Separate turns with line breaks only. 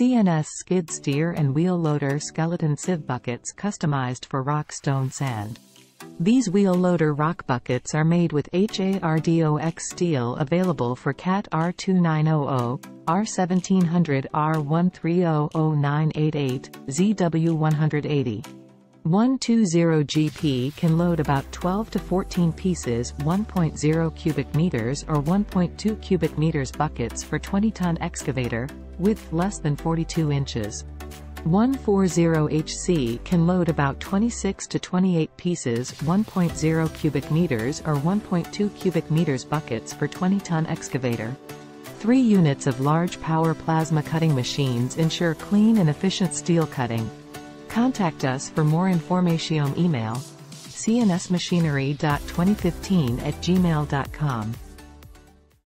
CNS skid steer and wheel loader skeleton sieve buckets customized for rock stone sand. These wheel loader rock buckets are made with HARDOX steel available for CAT R2900, R1700 R13000988, ZW180. 120GP can load about 12 to 14 pieces 1.0 cubic meters or 1.2 cubic meters buckets for 20-ton excavator, width less than 42 inches. 140HC can load about 26 to 28 pieces 1.0 cubic meters or 1.2 cubic meters buckets for 20-ton excavator. Three units of large power plasma cutting machines ensure clean and efficient steel cutting. Contact us for more information email cnsmachinery.2015 at gmail.com.